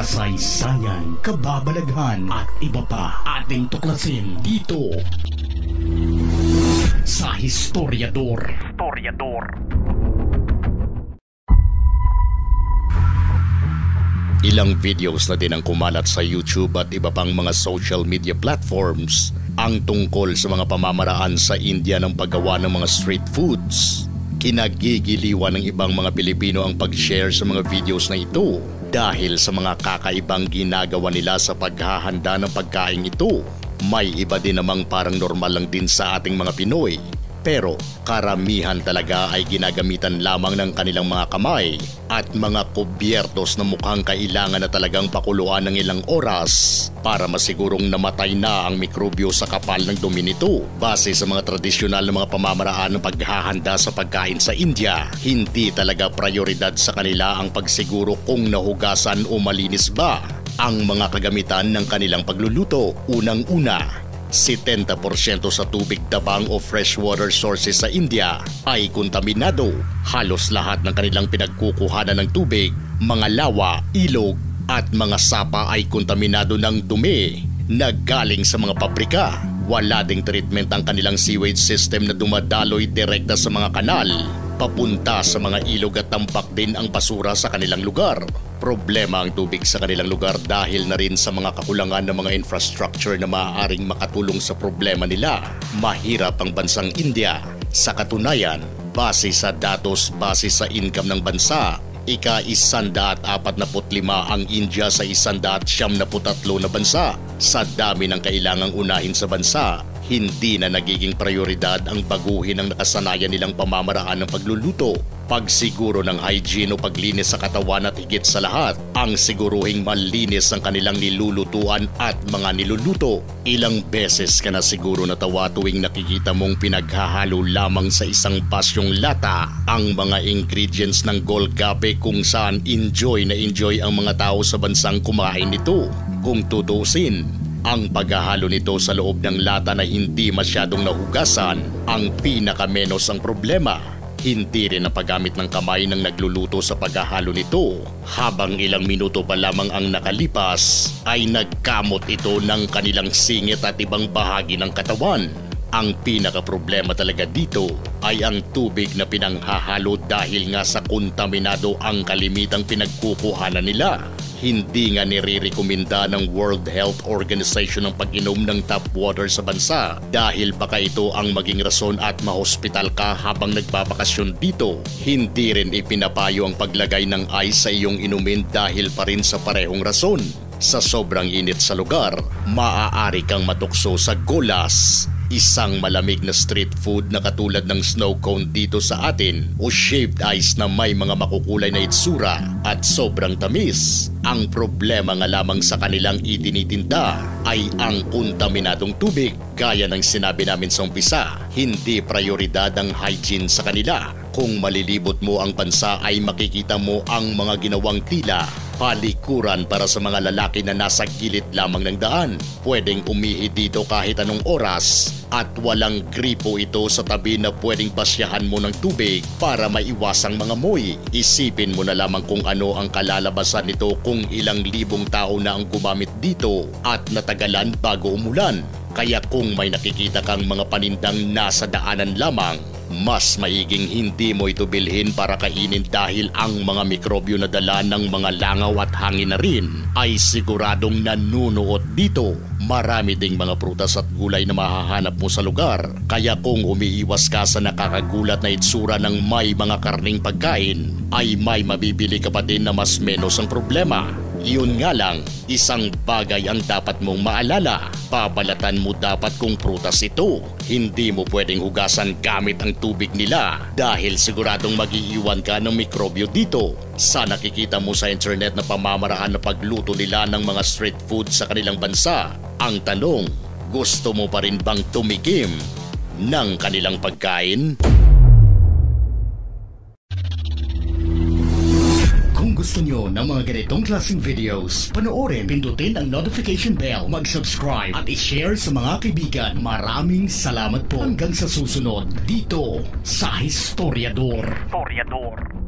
kasaysayan, kababalaghan at iba pa ating tuklasin dito sa Historiador. Historiador. Ilang videos na din ang kumalat sa YouTube at iba pang mga social media platforms ang tungkol sa mga pamamaraan sa India ng paggawa ng mga street foods. Kinagigiliwan ng ibang mga Pilipino ang pag-share sa mga videos na ito dahil sa mga kakaibang ginagawa nila sa paghahanda ng pagkain ito. May iba din namang parang normal lang din sa ating mga Pinoy pero karamihan talaga ay ginagamitan lamang ng kanilang mga kamay at mga kubyertos na mukhang kailangan na talagang pakuluan ng ilang oras para masigurong namatay na ang mikrobyo sa kapal ng dumi nito. Base sa mga tradisyonal na mga pamamaraan ng paghahanda sa pagkain sa India, hindi talaga prioridad sa kanila ang pagsiguro kung nahugasan o malinis ba ang mga kagamitan ng kanilang pagluluto. Unang-una, 70% sa tubig tabang o freshwater sources sa India ay kontaminado. Halos lahat ng kanilang pinagkukuhanan ng tubig, mga lawa, ilog at mga sapa ay kontaminado ng dumi na galing sa mga pabrika. Wala ding treatment ang kanilang sewage system na dumadaloy direkta sa mga kanal. Papunta sa mga ilog at tampak din ang basura sa kanilang lugar. Problema ang tubig sa kanilang lugar dahil na rin sa mga kakulangan ng mga infrastructure na maaaring makatulong sa problema nila. Mahirap ang bansang India. Sa katunayan, base sa datos base sa income ng bansa, ika isandaat apat na lima ang India sa isandaat siyam na putatlo na bansa. Sa dami ng kailangang unahin sa bansa, hindi na nagiging prioridad ang baguhin ang nakasanayan nilang pamamaraan ng pagluluto. Pagsiguro ng hygiene o paglinis sa katawan at higit sa lahat, ang siguruhing malinis ang kanilang nilulutuan at mga niluluto. Ilang beses ka na siguro natawa tuwing nakikita mong pinaghahalo lamang sa isang pasyong lata ang mga ingredients ng Golgape kung saan enjoy na enjoy ang mga tao sa bansang kumain nito. Kung tutusin, ang paghahalo nito sa loob ng lata na hindi masyadong nahugasan ang pinakamenos ang problema. Hindi rin ang paggamit ng kamay ng nagluluto sa paghahalo nito. Habang ilang minuto pa lamang ang nakalipas, ay nagkamot ito ng kanilang singit at ibang bahagi ng katawan. Ang pinaka-problema talaga dito ay ang tubig na pinanghahalo dahil nga sa kontaminado ang kalimitang pinagkukuhanan nila. Hindi nga nire-rekomenda ng World Health Organization ang pag-inom ng tap water sa bansa dahil baka ito ang maging rason at mahospital ka habang nagbabakasyon dito. Hindi rin ipinapayo ang paglagay ng ice sa iyong inumin dahil pa rin sa parehong rason. Sa sobrang init sa lugar, maaari kang matukso sa golas Isang malamig na street food na katulad ng snow cone dito sa atin o shaved ice na may mga makukulay na itsura at sobrang tamis. Ang problema nga lamang sa kanilang itinitinda ay ang kontaminadong tubig. Gaya ng sinabi namin sa umpisa, hindi prioridad ang hygiene sa kanila. Kung malilibot mo ang bansa ay makikita mo ang mga ginawang tila palikuran para sa mga lalaki na nasa gilid lamang ng daan. Pwedeng umihi dito kahit anong oras at walang gripo ito sa tabi na pwedeng basyahan mo ng tubig para maiwasang mga moy. Isipin mo na lamang kung ano ang kalalabasan nito kung ilang libong tao na ang gumamit dito at natagalan bago umulan. Kaya kung may nakikita kang mga panindang nasa daanan lamang, mas maiging hindi mo ito bilhin para kainin dahil ang mga mikrobyo na dala ng mga langaw at hangin na rin ay siguradong nanunuot dito. Marami ding mga prutas at gulay na mahahanap mo sa lugar. Kaya kung umiiwas ka sa nakakagulat na itsura ng may mga karning pagkain, ay may mabibili ka pa din na mas menos ang problema. Yun nga lang, isang bagay ang dapat mong maalala. Babalatan mo dapat kung prutas ito. Hindi mo pwedeng hugasan gamit ang tubig nila dahil siguradong magiiwan ka ng mikrobyo dito. Sa nakikita mo sa internet na pamamaraan na pagluto nila ng mga street food sa kanilang bansa, ang tanong, gusto mo pa rin bang tumikim ng kanilang pagkain? Gusto nyo ng mga ganitong klaseng videos, panoorin, pindutin ang notification bell, mag-subscribe at i-share sa mga kaibigan. Maraming salamat po hanggang sa susunod dito sa Historiador. Historiador.